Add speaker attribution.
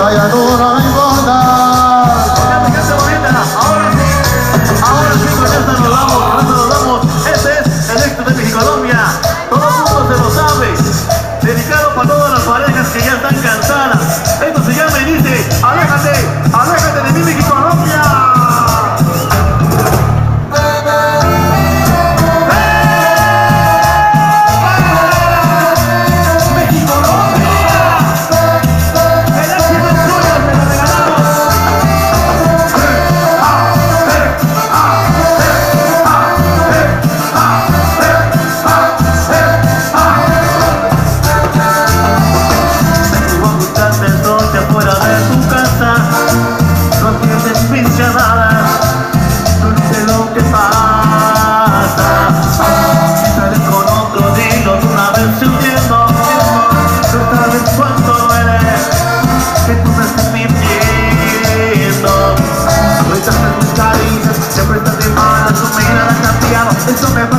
Speaker 1: Ahora
Speaker 2: sí, ahora sí. Este es el éxito. Todo se lo sabe. Dedicado para todas las parejas que ya están cansadas. Esto se llama y dice, aléjate. some